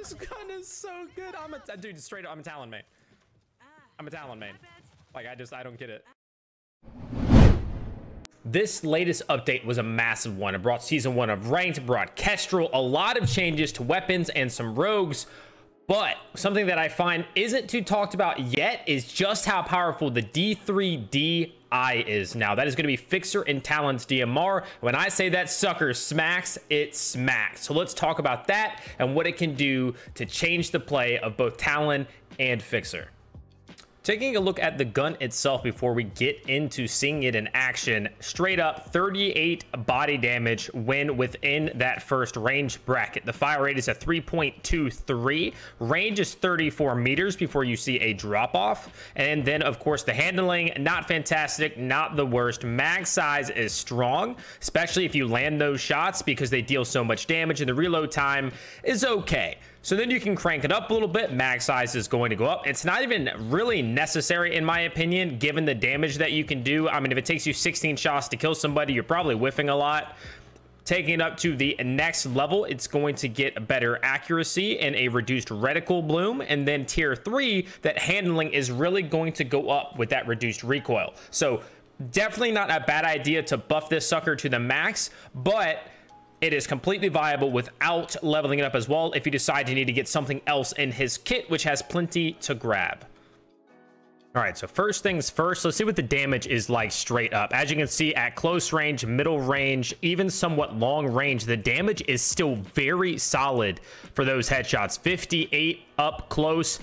this gun is so good. I'm a uh, dude, straight up, I'm a Talon main. I'm a Talon main. Like, I just, I don't get it. This latest update was a massive one. It brought season one of ranked, brought Kestrel, a lot of changes to weapons and some rogues. But something that I find isn't too talked about yet is just how powerful the D3DI is now. That is going to be Fixer and Talon's DMR. When I say that sucker smacks, it smacks. So let's talk about that and what it can do to change the play of both Talon and Fixer. Taking a look at the gun itself before we get into seeing it in action, straight up 38 body damage when within that first range bracket. The fire rate is a 3.23, range is 34 meters before you see a drop off. And then, of course, the handling, not fantastic, not the worst. Mag size is strong, especially if you land those shots because they deal so much damage, and the reload time is okay. So then you can crank it up a little bit. Mag size is going to go up. It's not even really necessary, in my opinion, given the damage that you can do. I mean, if it takes you 16 shots to kill somebody, you're probably whiffing a lot. Taking it up to the next level, it's going to get a better accuracy and a reduced reticle bloom. And then tier three, that handling is really going to go up with that reduced recoil. So definitely not a bad idea to buff this sucker to the max, but it is completely viable without leveling it up as well if you decide you need to get something else in his kit, which has plenty to grab. All right, so first things first, let's see what the damage is like straight up. As you can see, at close range, middle range, even somewhat long range, the damage is still very solid for those headshots. 58 up close.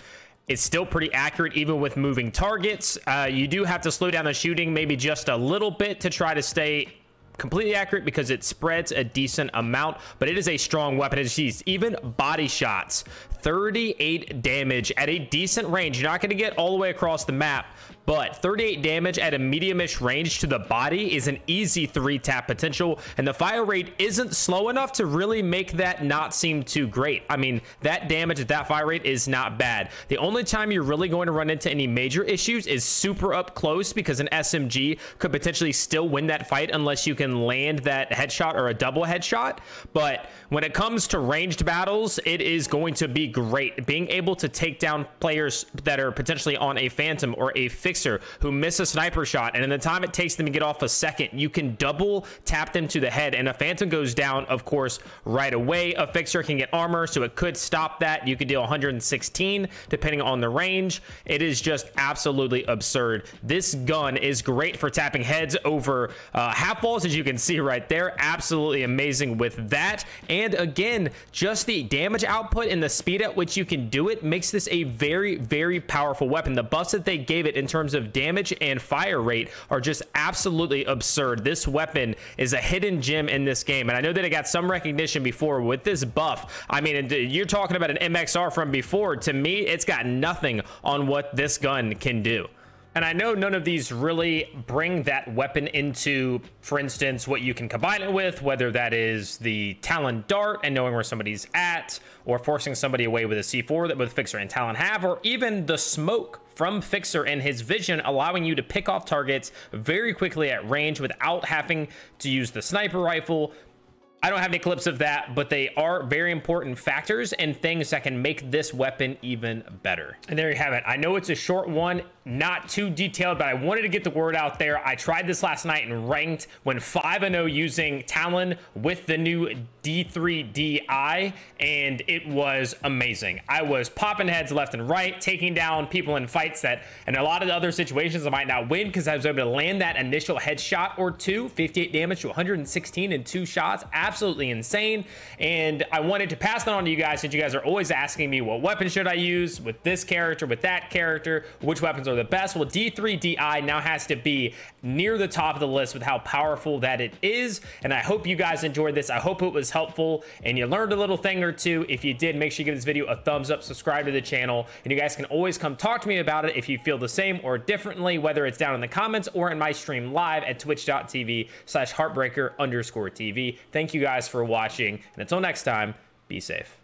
It's still pretty accurate even with moving targets. Uh, you do have to slow down the shooting maybe just a little bit to try to stay completely accurate because it spreads a decent amount, but it is a strong weapon. As see, even body shots, 38 damage at a decent range. You're not going to get all the way across the map, but 38 damage at a mediumish range to the body is an easy three tap potential, and the fire rate isn't slow enough to really make that not seem too great. I mean, that damage at that fire rate is not bad. The only time you're really going to run into any major issues is super up close because an SMG could potentially still win that fight unless you can land that headshot or a double headshot. But when it comes to ranged battles, it is going to be great. Being able to take down players that are potentially on a Phantom or a Fixer who miss a sniper shot, and in the time it takes them to get off a second, you can double tap them to the head, and a Phantom goes down, of course, right away. A Fixer can get armor, so it could stop that. You could deal 116, depending on the range. It is just absolutely absurd. This gun is great for tapping heads over uh, half walls, as you can see right there. Absolutely amazing with that. And again, just the damage output and the speed at which you can do it makes this a very, very powerful weapon. The buffs that they gave it in terms of damage and fire rate are just absolutely absurd. This weapon is a hidden gem in this game, and I know that it got some recognition before with this buff. I mean, uh, you're talking about an MXR from before. To me, it's got nothing on what this gun can do. And I know none of these really bring that weapon into, for instance, what you can combine it with, whether that is the Talon Dart and knowing where somebody's at, or forcing somebody away with a C4 that both Fixer and Talon have, or even the smoke from Fixer and his vision, allowing you to pick off targets very quickly at range without having to use the sniper rifle, I don't have any clips of that, but they are very important factors and things that can make this weapon even better. And there you have it. I know it's a short one, not too detailed, but I wanted to get the word out there. I tried this last night and ranked when 5-0 using Talon with the new D3DI, and it was amazing. I was popping heads left and right, taking down people in fights that, in a lot of other situations, I might not win because I was able to land that initial headshot or two, 58 damage to 116 in two shots absolutely insane. And I wanted to pass that on to you guys since you guys are always asking me what weapon should I use with this character, with that character, which weapons are the best. Well, D3DI now has to be near the top of the list with how powerful that it is. And I hope you guys enjoyed this. I hope it was helpful and you learned a little thing or two. If you did, make sure you give this video a thumbs up, subscribe to the channel, and you guys can always come talk to me about it if you feel the same or differently, whether it's down in the comments or in my stream live at twitch.tv slash heartbreaker underscore TV. Thank you you guys for watching. And until next time, be safe.